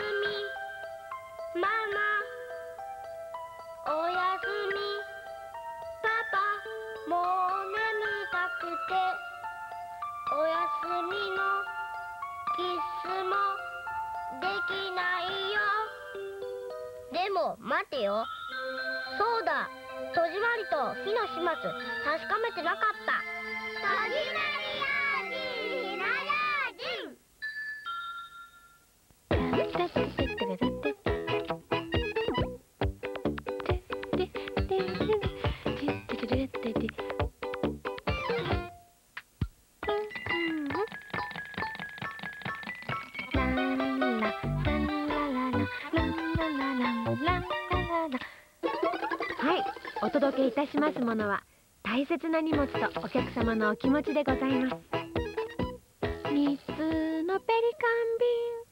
みママおやすみ。パパもう眠たくておやすみのキスもできないよ。でも待てよ。そうだ。戸締まりと火の始末確かめてなかった。お届けいたしますものは大切な荷物とお客様のお気持ちでございます。日数のペリカン便